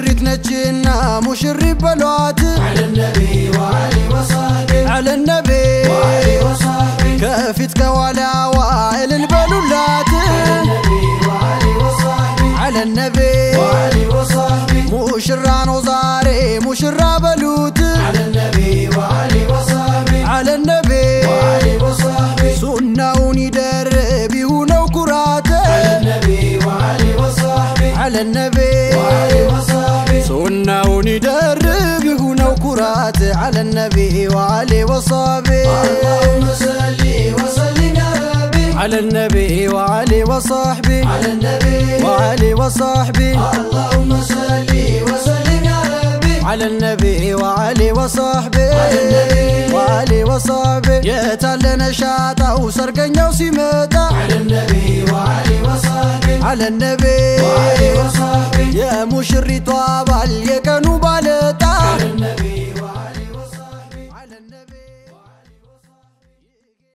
ሪት ነችና ሙሽሪ በሏት على النبي وآله وصحبه አለ ነቢ وآله وصحبه ከፊት ከኋላዋ እልል በሉላት النبي وآله وصحبه አለ ነቢ وآله وصحبه ሙሽራ ነው ዛሬ ሙሽራ በሉት على النبي وآله وصحبه አለ ነቢ وآله وصحبه ሱናውን ይደርብ ይሁነው ኩራት على النبي والصلوات على النبي وعلي وصابي اللهم صل وسلم على النبي. وعلي وصحبي على النبي. وعلي وصحبي اللهم صل وسلم على النبي. وعلي وصحبي على النبي. وعلي وصحبي يا تل نشاط وسرق سيمتا على النبي وعلي وصحبي على النبي. وعلي وصحبي يا مشري طابع كانوا